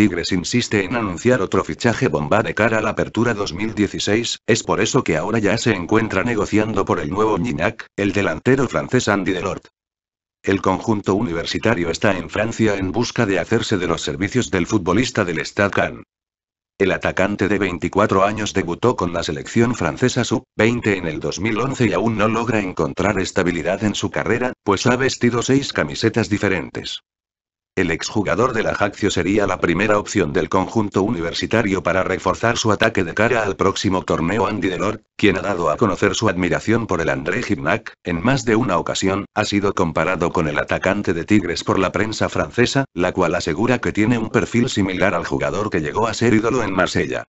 Tigres insiste en anunciar otro fichaje bomba de cara a la apertura 2016, es por eso que ahora ya se encuentra negociando por el nuevo Gignac, el delantero francés Andy Delort. El conjunto universitario está en Francia en busca de hacerse de los servicios del futbolista del Stade Cannes. El atacante de 24 años debutó con la selección francesa sub-20 en el 2011 y aún no logra encontrar estabilidad en su carrera, pues ha vestido seis camisetas diferentes. El exjugador del Ajaccio sería la primera opción del conjunto universitario para reforzar su ataque de cara al próximo torneo Andy Delort, quien ha dado a conocer su admiración por el André Gignac, en más de una ocasión, ha sido comparado con el atacante de Tigres por la prensa francesa, la cual asegura que tiene un perfil similar al jugador que llegó a ser ídolo en Marsella.